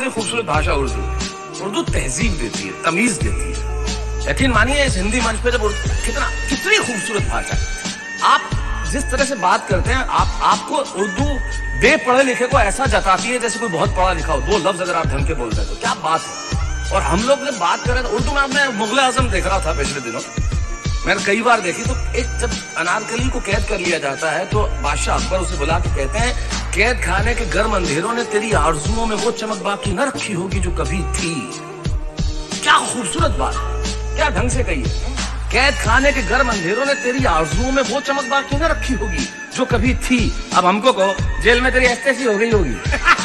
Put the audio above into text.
इतनी खूबसूरत भाषा उर्दू। उर्दू तहजीब देती है, तमीज देती है। यकीन मानिए, इस हिंदी मंच पे जब कितना कितनी खूबसूरत भाषा आप जिस तरह से बात करते हैं, आप आपको उर्दू बे पढ़े लिखे को ऐसा जताती है जैसे कोई बहुत पढ़ा लिखा हो। दो लफ्ज अगर आप ढंग के बोलते हैं तो क्या बात है? और हम लोग जब बात कर रहे थे उर्दू में मैं मुगल आज़म देख रहा था पिछले दिनों। मैंने कई बार देखी तो एक जब अनारकली को कैद कर लिया जाता है तो बादशाह अकबर उसे बुला के कहते हैं कैद खाने के गर्म अंधेरों ने तेरी आरजुओं में वो चमक बाकी न रखी होगी जो कभी थी। क्या खूबसूरत बात। क्या ढंग से कही है। कैद खाने के गर्म अंधेरों ने तेरी आरजुओं में वो चमक बाकी न रखी होगी जो कभी थी। अब हमको कहो, जेल में तेरी ऐसी हो गई होगी।